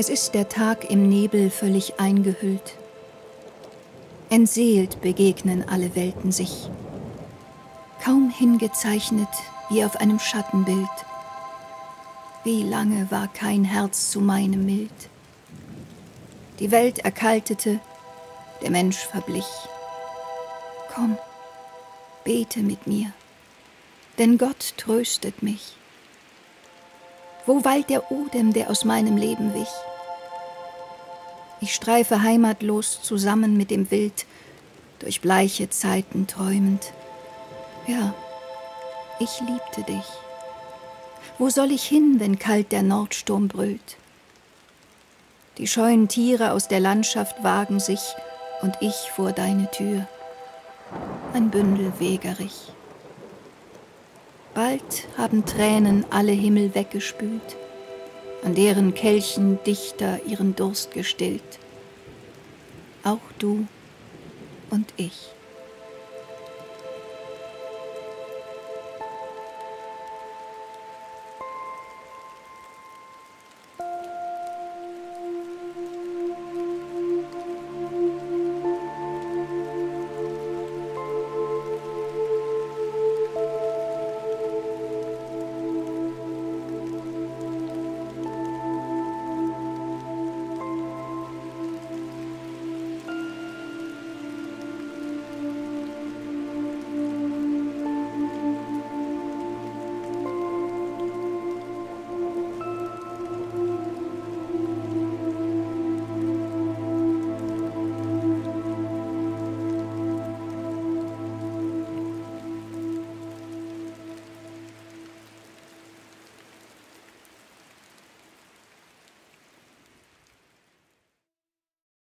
Es ist der Tag im Nebel völlig eingehüllt. Entseelt begegnen alle Welten sich. Kaum hingezeichnet wie auf einem Schattenbild. Wie lange war kein Herz zu meinem mild. Die Welt erkaltete, der Mensch verblich. Komm, bete mit mir, denn Gott tröstet mich. Wo weilt der Odem, der aus meinem Leben wich? Ich streife heimatlos zusammen mit dem Wild, durch bleiche Zeiten träumend. Ja, ich liebte dich. Wo soll ich hin, wenn kalt der Nordsturm brüllt? Die scheuen Tiere aus der Landschaft wagen sich und ich vor deine Tür. Ein Bündel Wegerich. Bald haben Tränen alle Himmel weggespült an deren Kelchen Dichter ihren Durst gestillt. Auch du und ich.